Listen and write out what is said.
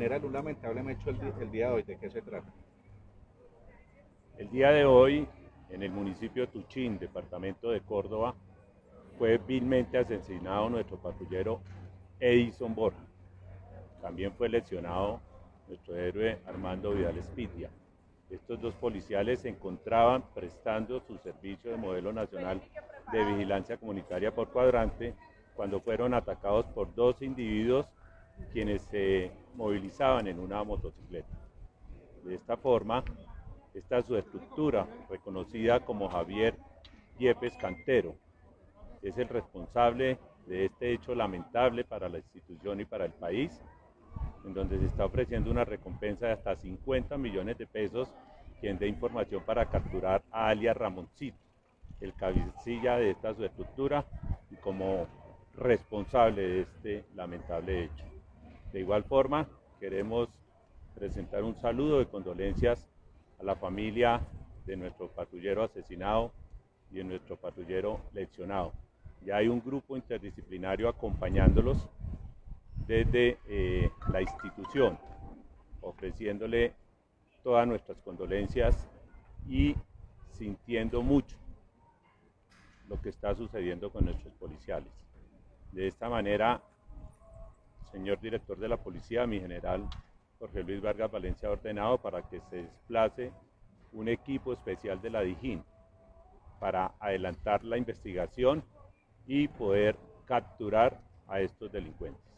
general, un lamentable hecho el, día de hoy. ¿De qué se trata? El día de hoy, en el municipio de Tuchín, departamento de Córdoba, fue vilmente asesinado nuestro patrullero Edison Borja. También fue lesionado nuestro héroe Armando Vidal Espitia. Estos dos policiales se encontraban prestando su servicio de modelo nacional de vigilancia comunitaria por cuadrante cuando fueron atacados por dos individuos quienes se movilizaban en una motocicleta. De esta forma, esta su estructura, reconocida como Javier Yepes Cantero, es el responsable de este hecho lamentable para la institución y para el país, en donde se está ofreciendo una recompensa de hasta 50 millones de pesos quien dé información para capturar a alias Ramoncito, el cabecilla de esta estructura y como responsable de este lamentable hecho. De igual forma, queremos presentar un saludo de condolencias a la familia de nuestro patrullero asesinado y de nuestro patrullero lesionado. Ya hay un grupo interdisciplinario acompañándolos desde eh, la institución, ofreciéndole todas nuestras condolencias y sintiendo mucho lo que está sucediendo con nuestros policiales. De esta manera, señor director de la policía, mi general Jorge Luis Vargas Valencia ha ordenado para que se desplace un equipo especial de la DIJÍN para adelantar la investigación y poder capturar a estos delincuentes.